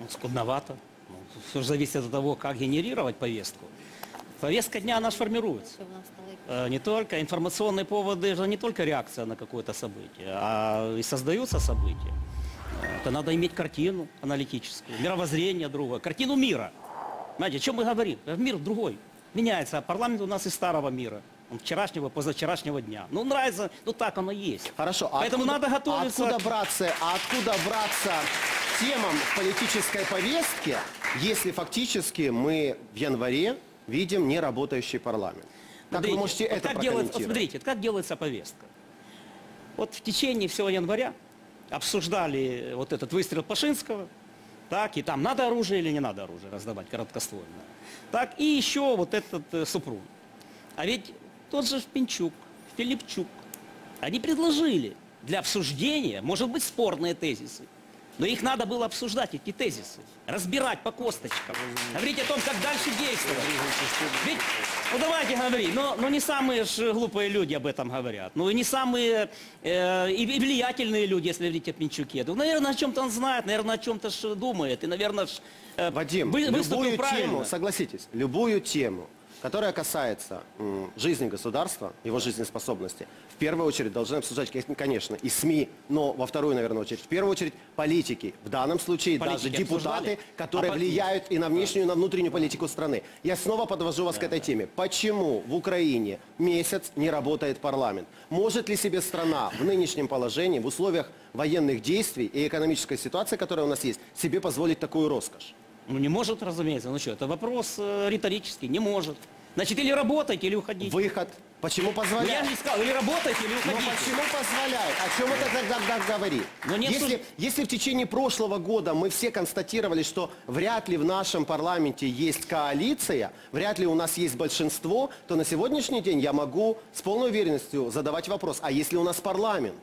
Ну, скудновато. Ну, все же зависит от того, как генерировать повестку. Повестка дня, она формируется. Э, Не только информационные поводы, же не только реакция на какое-то событие, а и создаются события. Это надо иметь картину аналитическую, мировоззрение другое, картину мира. Знаете, о чем мы говорим? Мир другой. Меняется. А парламент у нас из старого мира. Он вчерашнего, позавчерашнего дня. Ну, нравится, ну так оно есть. Хорошо. а Поэтому откуда- надо готовиться. а Откуда браться, а откуда браться темам в политической повестке, если фактически мы в январе видим неработающий парламент? Как вы Смотрите, можете вот это как делается, вот смотрите, вот как делается повестка. Вот в течение всего января обсуждали вот этот выстрел Пашинского, так, и там надо оружие или не надо оружие раздавать, короткоствольное. Так, и еще вот этот э, Супрун. А ведь тот же Пинчук, Филипчук, они предложили для обсуждения, может быть, спорные тезисы. Но их надо было обсуждать, эти тезисы, разбирать по косточкам, говорить о том, как дальше действовать. Ведь, ну давайте говорить, но, но не самые ж глупые люди об этом говорят, ну и не самые э, и и влиятельные люди, если говорить о Пинчуке. Ну, наверное, о чем-то он знает, наверное, о чем-то думает, и, наверное, ж, э, Вадим, вы- любую правильно. тему, согласитесь, любую тему, которая касается жизни государства, его жизнеспособности, в первую очередь должны обсуждать, конечно, и СМИ, но во вторую, наверное, очередь, в первую очередь политики. В данном случае Политики даже депутаты, обсуждали? которые А влияют и на внешнюю, и на внутреннюю политику страны. Я снова подвожу вас к этой теме. Почему в Украине месяц не работает парламент? Может ли себе страна в нынешнем положении, в условиях военных действий и экономической ситуации, которая у нас есть, себе позволить такую роскошь? Ну не может, разумеется. Ну что, это вопрос э, риторический, не может. Значит, или работайте, или уходите. Выход. Почему Ну, я позволяет? же не сказал, или работайте, или Но уходите. почему позволяет? О чем это тогда тогда говорит? Но не если, обсуж- если в течение прошлого года мы все констатировали, что вряд ли в нашем парламенте есть коалиция, вряд ли у нас есть большинство, то на сегодняшний день я могу с полной уверенностью задавать вопрос, а если у нас парламент?